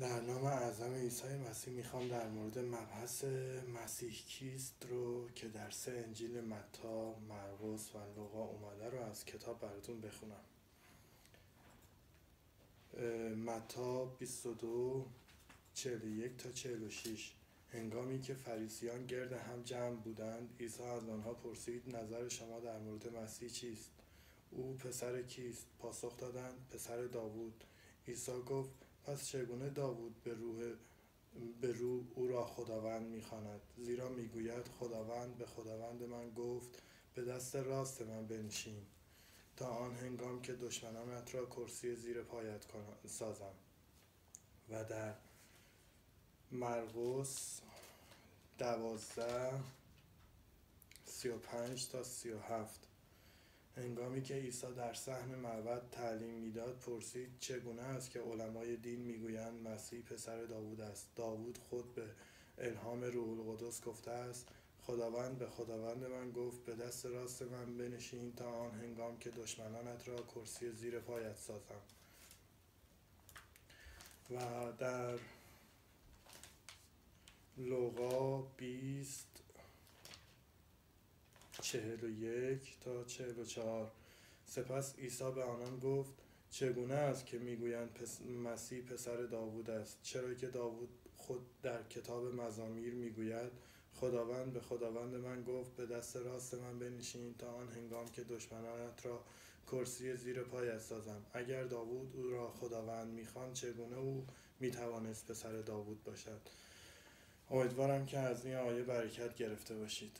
در نام اعظم عیسی مسیح می‌خوام در مورد مبحث مسیح کیست رو که در سه انجیل متا، مرقس و لوقا اومده رو از کتاب براتون بخونم. متا 22 41 تا 46 هنگامی که فریسیان گرد هم جمع بودند عیسی از آنها پرسید نظر شما در مورد مسیح چیست؟ او پسر کیست؟ پاسخ دادند پسر داوود. عیسی گفت پس چگونه داوود به روح به رو او را خداوند می‌خواند؟ زیرا می‌گوید خداوند به خداوند من گفت به دست راست من بنشین تا آن هنگام که دشمنانت را کرسی زیر پایت سازم. و در مرقس دوازده سی و پنج تا سی و هفت هنگامی که عیسی در صحن معبد تعلیم می‌داد پرسید چگونه است که علمای دین می‌گویند مسیح پسر داوود است؟ داوود خود به الهام روح القدس گفته است خداوند به خداوند من گفت به دست راست من بنشین تا آن هنگام که دشمنانت را کرسی زیر پایت سازم. و در لوقا بیست چهل و یک تا چهل و چهار. سپس عیسی به آنان گفت چگونه است که می‌گویند پس مسیح پسر داوود است؟ چرا که داوود خود در کتاب مزامیر می‌گوید خداوند به خداوند من گفت به دست راست من بنشین تا آن هنگام که دشمنانت را کرسی زیر پایت سازم. اگر داوود او را خداوند می‌خوان چگونه او می‌توانست پسر داوود باشد؟ امیدوارم که از این آیه برکت گرفته باشید.